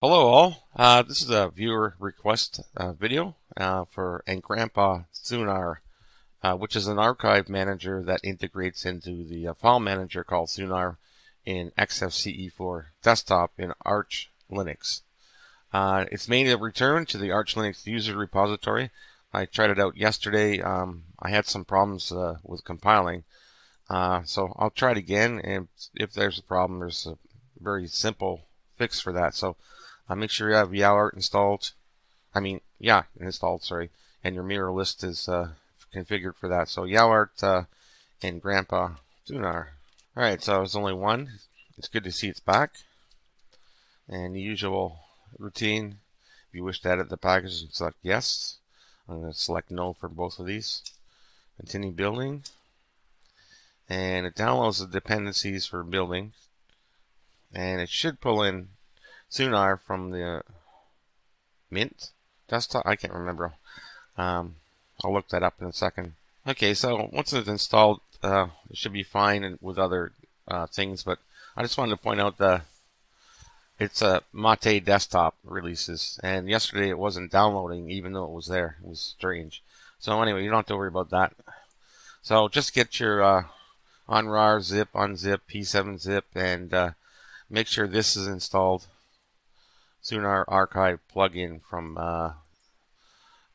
Hello all, uh, this is a viewer request uh, video uh, for engrampa Thunar, uh, which is an archive manager that integrates into the uh, file manager called Thunar in XFCE for desktop in Arch Linux. Uh, it's made a return to the Arch Linux user repository. I tried it out yesterday. Um, I had some problems with compiling, so I'll try it again, and if there's a problem, there's a very simple fix for that. So uh, make sure you have Yaourt installed. I mean, yeah, installed, sorry. And your mirror list is uh, configured for that. So Yaourt uh, engrampa Thunar. Alright, so there's only one. It's good to see it's back. And the usual routine. If you wish to edit the package, select yes. I'm going to select no for both of these. Continue building. And it downloads the dependencies for building. And it should pull in Thunar from the Mint desktop. I can't remember. Um, I'll look that up in a second. Okay, so once it's installed, uh, it should be fine with other uh, things. But I just wanted to point out the it's a Mate desktop releases, and yesterday it wasn't downloading even though it was there. It was strange. So anyway, you don't have to worry about that. So just get your uh, zip, unzip, p7 zip, and uh, make sure this is installed. Thunar archive plugin from uh,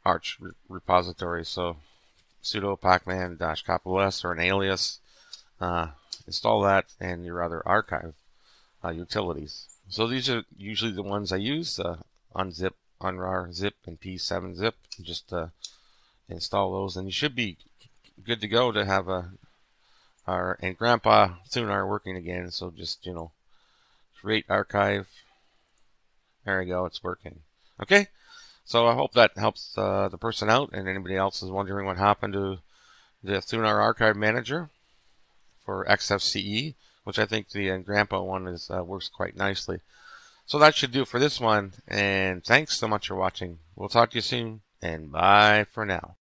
Arch re repository. So sudo pacman dash capital S or an alias. Uh, install that and your other archive uh, utilities. So these are usually the ones I use: uh, unzip, unrar zip, and p7 zip. Just uh, install those, and you should be good to go to have a our engrampa Thunar working again. So just you know, create archive there we go. It's working. Okay. So I hope that helps uh, the person out and anybody else is wondering what happened to the Thunar Archive Manager for XFCE, which I think the uh, engrampa one is uh, works quite nicely. So that should do for this one. And thanks so much for watching. We'll talk to you soon. And bye for now.